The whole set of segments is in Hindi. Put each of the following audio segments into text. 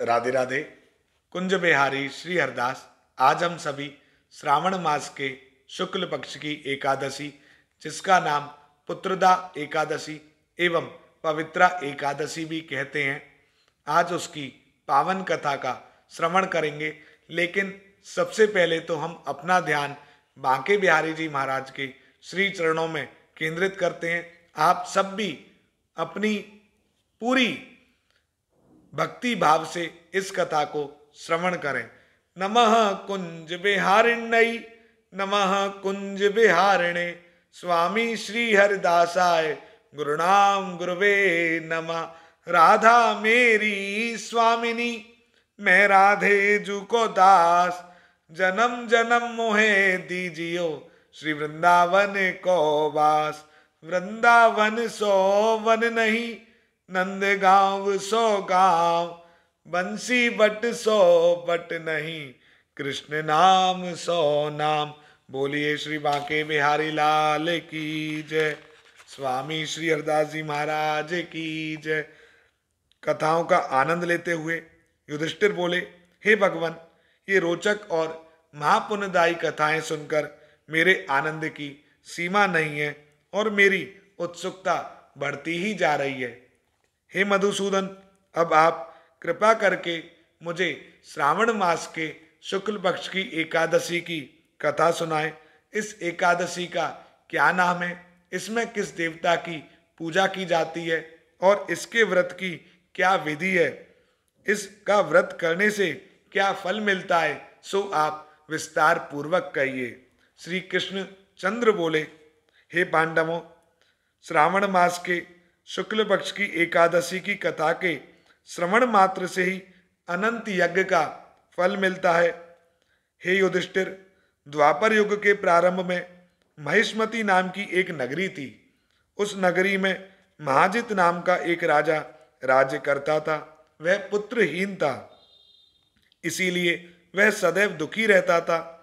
राधे राधे। कुंज बिहारी श्री हरदास, आज हम सभी श्रावण मास के शुक्ल पक्ष की एकादशी, जिसका नाम पुत्रदा एकादशी एवं पवित्रा एकादशी भी कहते हैं। आज उसकी पावन कथा का श्रवण करेंगे, लेकिन सबसे पहले तो हम अपना ध्यान बांके बिहारी जी महाराज के श्री चरणों में केंद्रित करते हैं। आप सब भी अपनी पूरी भक्ति भाव से इस कथा को श्रवण करें। नमः कुंज बिहारिण्य नमः कुंज बिहारिणे स्वामी श्री हरिदासाय गुरुनाम गुरुवे नमः। राधा मेरी स्वामिनी, मैं राधे जू को दास। जन्म जन्म मोहे दीजियो, श्री वृंदावन को वास। वृंदावन सो वन नहीं नंद गाँव सो गाँव, बंसी बट सो बट नहीं। कृष्ण नाम सो नाम। बोलिए श्री बांके बिहारी लाल की जय। स्वामी श्री हरदास जी महाराज की जय। कथाओं का आनंद लेते हुए युधिष्ठिर बोले, हे भगवान, ये रोचक और महापुण्यदायी कथाएँ सुनकर मेरे आनंद की सीमा नहीं है और मेरी उत्सुकता बढ़ती ही जा रही है। हे मधुसूदन, अब आप कृपा करके मुझे श्रावण मास के शुक्ल पक्ष की एकादशी की कथा सुनाएँ। इस एकादशी का क्या नाम है? इसमें किस देवता की पूजा की जाती है? और इसके व्रत की क्या विधि है? इसका व्रत करने से क्या फल मिलता है? सो आप विस्तार पूर्वक कहिए। श्री कृष्ण चंद्र बोले, हे पांडवों, श्रावण मास के शुक्ल पक्ष की एकादशी की कथा के श्रवण मात्र से ही अनंत यज्ञ का फल मिलता है। हे युधिष्ठिर, द्वापर युग के प्रारंभ में महिष्मती नाम की एक नगरी थी। उस नगरी में महाजित नाम का एक राजा राज्य करता था, वह पुत्रहीन था। इसीलिए वह सदैव दुखी रहता था।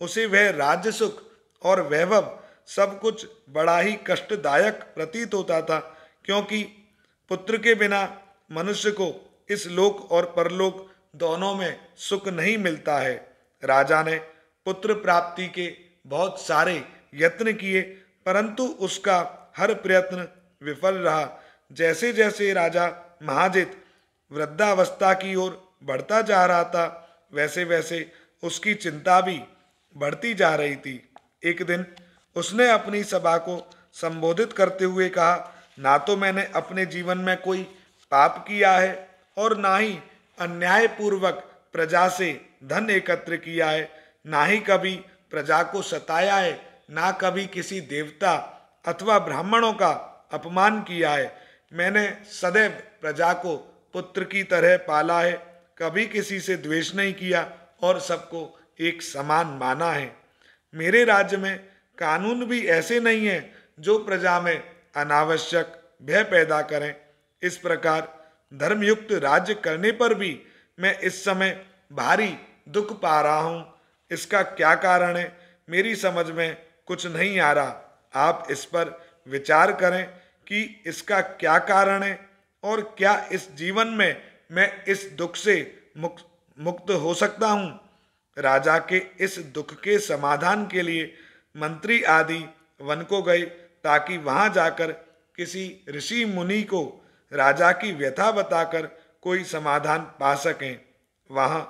उसे वह राज्य सुख और वैभव सब कुछ बड़ा ही कष्टदायक प्रतीत होता था। क्योंकि पुत्र के बिना मनुष्य को इस लोक और परलोक दोनों में सुख नहीं मिलता है। राजा ने पुत्र प्राप्ति के बहुत सारे यत्न किए, परंतु उसका हर प्रयत्न विफल रहा। जैसे जैसे राजा महाजित वृद्धावस्था की ओर बढ़ता जा रहा था वैसे वैसे उसकी चिंता भी बढ़ती जा रही थी। एक दिन उसने अपनी सभा को संबोधित करते हुए कहा ना तो मैंने अपने जीवन में कोई पाप किया है और ना ही अन्यायपूर्वक प्रजा से धन एकत्र किया है, ना ही कभी प्रजा को सताया है, ना कभी किसी देवता अथवा ब्राह्मणों का अपमान किया है। मैंने सदैव प्रजा को पुत्र की तरह पाला है, कभी किसी से द्वेष नहीं किया और सबको एक समान माना है। मेरे राज्य में कानून भी ऐसे नहीं है जो प्रजा में अनावश्यक भय पैदा करें। इस प्रकार धर्मयुक्त राज्य करने पर भी मैं इस समय भारी दुख पा रहा हूँ। इसका क्या कारण है? मेरी समझ में कुछ नहीं आ रहा। आप इस पर विचार करें कि इसका क्या कारण है और क्या इस जीवन में मैं इस दुख से मुक्त मुक्त हो सकता हूँ? राजा के इस दुख के समाधान के लिए मंत्री आदि वन को गए। ताकि वहाँ जाकर किसी ऋषि मुनि को राजा की व्यथा बताकर कोई समाधान पा सकें। वहाँ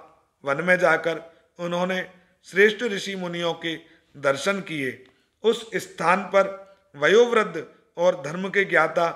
वन में जाकर उन्होंने श्रेष्ठ ऋषि मुनियों के दर्शन किए। उस स्थान पर वयोवृद्ध और धर्म के ज्ञाता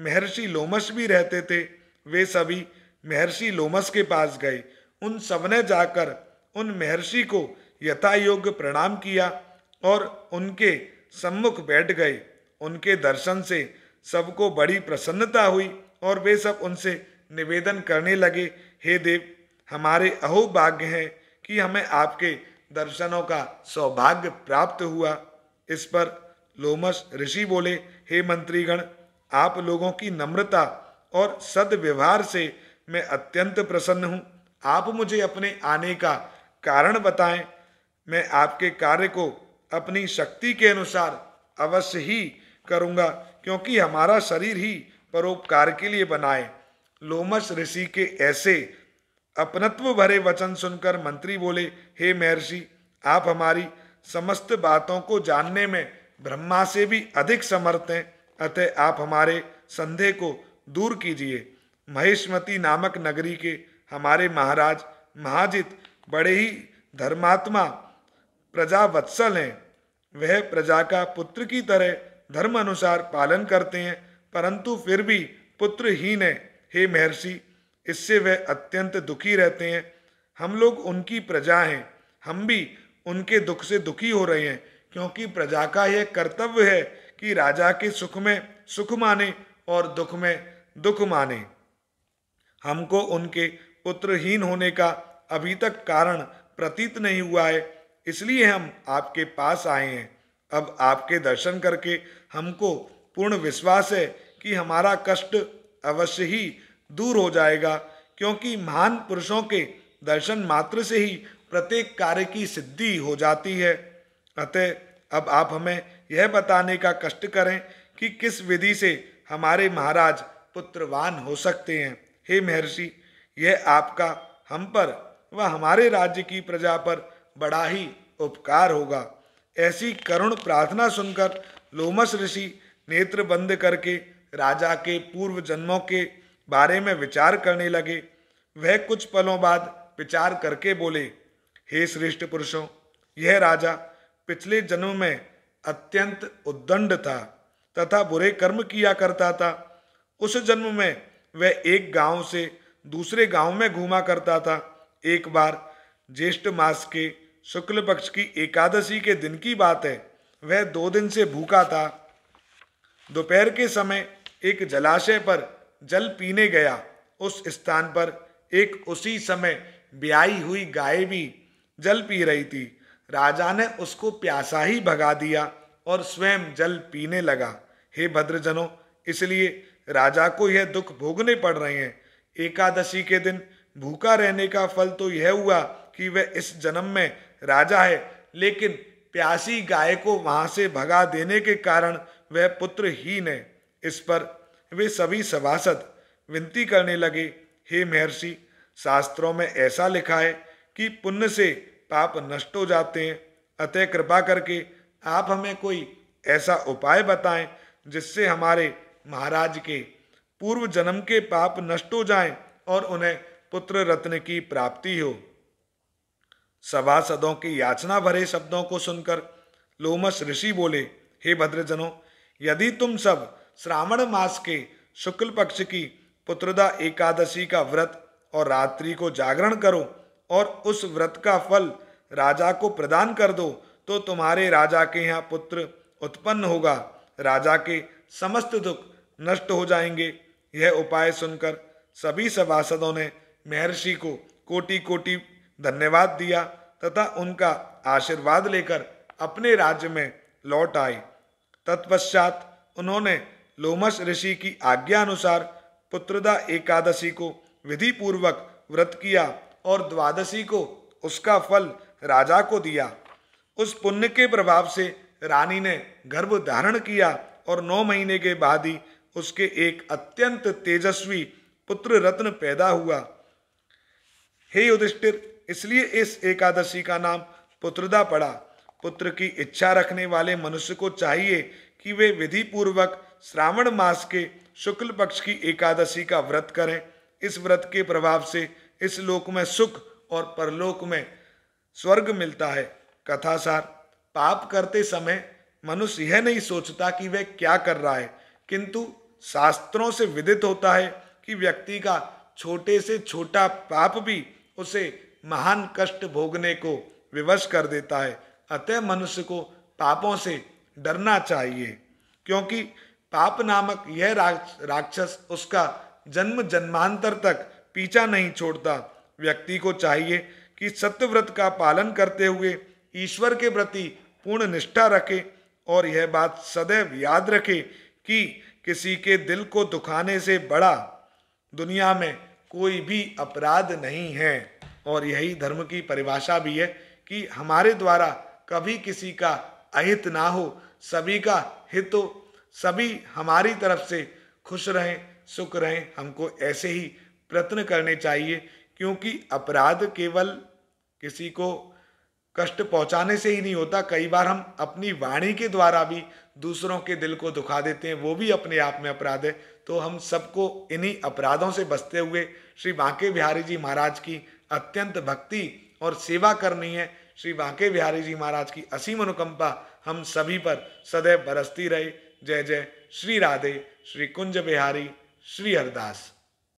महर्षि लोमस भी रहते थे। वे सभी महर्षि लोमस के पास गए। उन सबने जाकर उन महर्षि को यथा योग्य प्रणाम किया और उनके सम्मुख बैठ गए। उनके दर्शन से सबको बड़ी प्रसन्नता हुई और वे सब उनसे निवेदन करने लगे, हे देव, हमारे अहोभाग्य है कि हमें आपके दर्शनों का सौभाग्य प्राप्त हुआ। इस पर लोमस ऋषि बोले, हे मंत्रीगण, आप लोगों की नम्रता और सदव्यवहार से मैं अत्यंत प्रसन्न हूँ। आप मुझे अपने आने का कारण बताएँ। मैं आपके कार्य को अपनी शक्ति के अनुसार अवश्य ही करूँगा, क्योंकि हमारा शरीर ही परोपकार के लिए बनाए लोमस ऋषि के ऐसे अपनत्व भरे वचन सुनकर मंत्री बोले, हे महर्षि, आप हमारी समस्त बातों को जानने में ब्रह्मा से भी अधिक समर्थ हैं। अतः आप हमारे संदेह को दूर कीजिए। महेशमती नामक नगरी के हमारे महाराज महाजित बड़े ही धर्मात्मा प्रजा वत्सल हैं। वह प्रजा का पुत्र की तरह धर्म अनुसार पालन करते हैं, परंतु फिर भी पुत्रहीन है। हे महर्षि, इससे वह अत्यंत दुखी रहते हैं। हम लोग उनकी प्रजा हैं। हम भी उनके दुख से दुखी हो रहे हैं, क्योंकि प्रजा का यह कर्तव्य है कि राजा के सुख में सुख माने और दुख में दुख माने। हमको उनके पुत्रहीन होने का अभी तक कारण प्रतीत नहीं हुआ है, इसलिए हम आपके पास आए हैं। अब आपके दर्शन करके हमको पूर्ण विश्वास है कि हमारा कष्ट अवश्य ही दूर हो जाएगा, क्योंकि महान पुरुषों के दर्शन मात्र से ही प्रत्येक कार्य की सिद्धि हो जाती है। अतः अब आप हमें यह बताने का कष्ट करें कि किस विधि से हमारे महाराज पुत्रवान हो सकते हैं। हे महर्षि, यह आपका, हम पर व हमारे राज्य की प्रजा पर बड़ा ही उपकार होगा। ऐसी करुण प्रार्थना सुनकर लोमस ऋषि नेत्र बंद करके राजा के पूर्व जन्मों के बारे में विचार करने लगे। वह कुछ पलों बाद विचार करके बोले, हे श्रेष्ठ पुरुषों, यह राजा पिछले जन्म में अत्यंत उद्दंड था तथा बुरे कर्म किया करता था। उस जन्म में वह एक गाँव से दूसरे गाँव में घूमा करता था। एक बार ज्येष्ठ मास के शुक्ल पक्ष की एकादशी के दिन की बात है। वह दो दिन से भूखा था। दोपहर के समय एक जलाशय पर जल पीने गया। उस स्थान पर एक उसी समय ब्याई हुई गाय भी जल पी रही थी। राजा ने उसको प्यासा ही भगा दिया और स्वयं जल पीने लगा। हे भद्रजनों, इसलिए राजा को यह दुख भोगने पड़ रहे हैं। एकादशी के दिन भूखा रहने का फल तो यह हुआ कि वह इस जन्म में राजा है, लेकिन प्यासी गाय को वहाँ से भगा देने के कारण वह पुत्रहीन है। इस पर वे सभी सभासद विनती करने लगे, हे महर्षि, शास्त्रों में ऐसा लिखा है कि पुण्य से पाप नष्ट हो जाते हैं। अतः कृपा करके आप हमें कोई ऐसा उपाय बताएँ जिससे हमारे महाराज के पूर्व जन्म के पाप नष्ट हो जाएँ और उन्हें पुत्र रत्न की प्राप्ति हो। सभासदों की याचना भरे शब्दों को सुनकर लोमस ऋषि बोले, हे भद्रजनों, यदि तुम सब श्रावण मास के शुक्ल पक्ष की पुत्रदा एकादशी का व्रत और रात्रि को जागरण करो और उस व्रत का फल राजा को प्रदान कर दो तो तुम्हारे राजा के यहाँ पुत्र उत्पन्न होगा। राजा के समस्त दुख नष्ट हो जाएँगे। यह उपाय सुनकर सभी सभासदों ने महर्षि को कोटि कोटि धन्यवाद दिया तथा उनका आशीर्वाद लेकर अपने राज्य में लौट आए तत्पश्चात उन्होंने लोमस ऋषि की आज्ञा अनुसार पुत्रदा एकादशी को विधि पूर्वक व्रत किया और द्वादशी को उसका फल राजा को दिया। उस पुण्य के प्रभाव से रानी ने गर्भ धारण किया और नौ महीने के बाद ही उसके एक अत्यंत तेजस्वी पुत्र रत्न पैदा हुआ। हे युधिष्ठिर इसलिए इस एकादशी का नाम पुत्रदा पड़ा। पुत्र की इच्छा रखने वाले मनुष्य को चाहिए कि वे विधि पूर्वक श्रावण मास के शुक्ल पक्ष की एकादशी का व्रत करें। इस व्रत के प्रभाव से इस लोक में सुख और परलोक में स्वर्ग मिलता है। कथासार, पाप करते समय मनुष्य यह नहीं सोचता कि वह क्या कर रहा है। किंतु शास्त्रों से विदित होता है कि व्यक्ति का छोटे से छोटा पाप भी उसे महान कष्ट भोगने को विवश कर देता है। अतः मनुष्य को पापों से डरना चाहिए, क्योंकि पाप नामक यह राक्षस उसका जन्म जन्मांतर तक पीछा नहीं छोड़ता। व्यक्ति को चाहिए कि सत्यव्रत का पालन करते हुए ईश्वर के प्रति पूर्ण निष्ठा रखे और यह बात सदैव याद रखे कि किसी के दिल को दुखाने से बड़ा दुनिया में कोई भी अपराध नहीं है। और यही धर्म की परिभाषा भी है कि हमारे द्वारा कभी किसी का अहित ना हो, सभी का हित हो, सभी हमारी तरफ़ से खुश रहें, सुख रहें, हमको ऐसे ही प्रयत्न करने चाहिए, क्योंकि अपराध केवल किसी को कष्ट पहुँचाने से ही नहीं होता, कई बार हम अपनी वाणी के द्वारा भी दूसरों के दिल को दुखा देते हैं, वो भी अपने आप में अपराध है। तो हम सबको इन्हीं अपराधों से बचते हुए श्री बांके बिहारी जी महाराज की अत्यंत भक्ति और सेवा करनी है। श्री बांके बिहारी जी महाराज की असीम अनुकंपा हम सभी पर सदैव बरसती रहे। जय जय श्री राधे, श्री कुंज बिहारी, श्री हरदास।